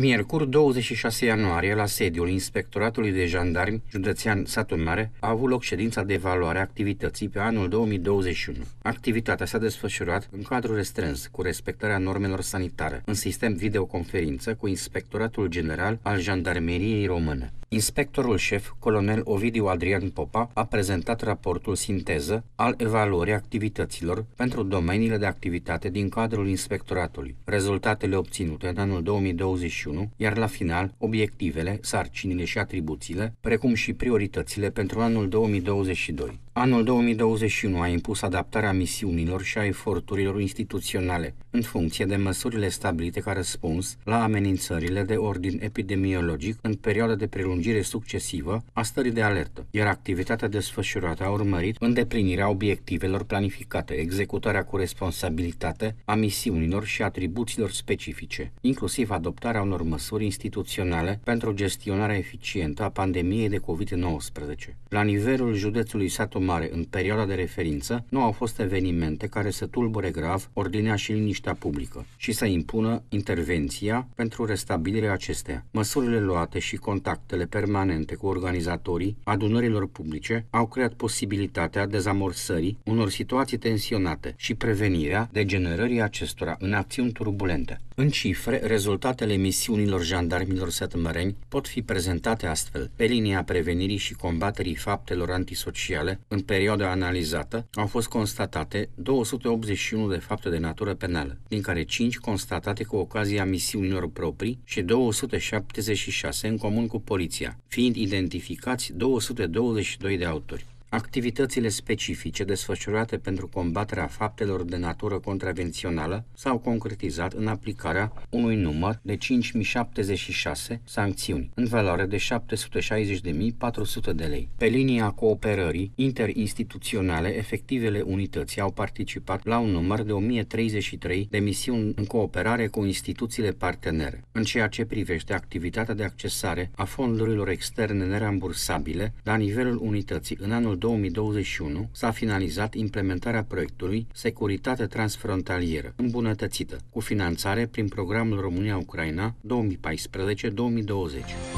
Miercuri 26 ianuarie, la sediul Inspectoratului de Jandarmi Județean Satu Mare, a avut loc ședința de evaluare a activității pe anul 2021. Activitatea s-a desfășurat în cadrul restrâns, cu respectarea normelor sanitare, în sistem videoconferință cu Inspectoratul General al Jandarmeriei Române. Inspectorul șef, colonel Ovidiu Adrian Popa, a prezentat raportul sinteză al evaluării activităților pentru domeniile de activitate din cadrul inspectoratului, rezultatele obținute în anul 2021, iar la final obiectivele, sarcinile și atribuțiile, precum și prioritățile pentru anul 2022. Anul 2021 a impus adaptarea misiunilor și a eforturilor instituționale în funcție de măsurile stabilite ca răspuns la amenințările de ordin epidemiologic în perioada de prelungire succesivă a stării de alertă, iar activitatea desfășurată a urmărit îndeplinirea obiectivelor planificate, executarea cu responsabilitate a misiunilor și atribuțiilor specifice, inclusiv adoptarea unor măsuri instituționale pentru gestionarea eficientă a pandemiei de COVID-19. La nivelul județului Satu Mare, în perioada de referință, nu au fost evenimente care să tulbure grav ordinea și liniștea publică și să impună intervenția pentru restabilirea acesteia. Măsurile luate și contactele permanente cu organizatorii adunărilor publice au creat posibilitatea dezamorsării unor situații tensionate și prevenirea degenerării acestora în acțiuni turbulente. În cifre, rezultatele misiunilor jandarmilor sătmăreni pot fi prezentate astfel. Pe linia prevenirii și combaterii faptelor antisociale, în perioada analizată, au fost constatate 281 de fapte de natură penală, din care 5 constatate cu ocazia misiunilor proprii și 276 în comun cu poliția, fiind identificați 222 de autori. Activitățile specifice desfășurate pentru combaterea faptelor de natură contravențională s-au concretizat în aplicarea unui număr de 5076 sancțiuni, în valoare de 760.400 de lei. Pe linia cooperării interinstituționale, efectivele unității au participat la un număr de 1033 de misiuni în cooperare cu instituțiile partenere. În ceea ce privește activitatea de accesare a fondurilor externe nerambursabile la nivelul unității în anul 2021 s-a finalizat implementarea proiectului Securitate Transfrontalieră, îmbunătățită, cu finanțare prin programul România-Ucraina 2014-2020.